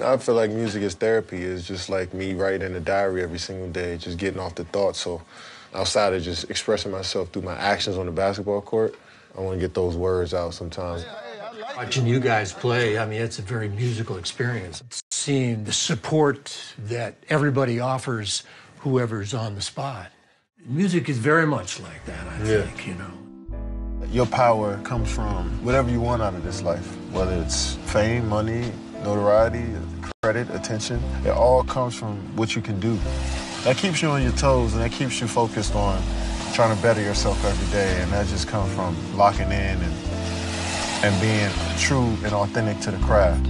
I feel like music is therapy. It's just like me writing a diary every single day, just getting off the thoughts. So outside of just expressing myself through my actions on the basketball court, I want to get those words out sometimes. Watching you guys play, I mean, it's a very musical experience. Seeing the support that everybody offers whoever's on the spot. Music is very much like that, I Yeah. think, you know. Your power comes from whatever you want out of this life, whether it's fame, money, notoriety, credit, attention. It all comes from what you can do. That keeps you on your toes and that keeps you focused on trying to better yourself every day. And that just comes from locking in and, and being true and authentic to the craft.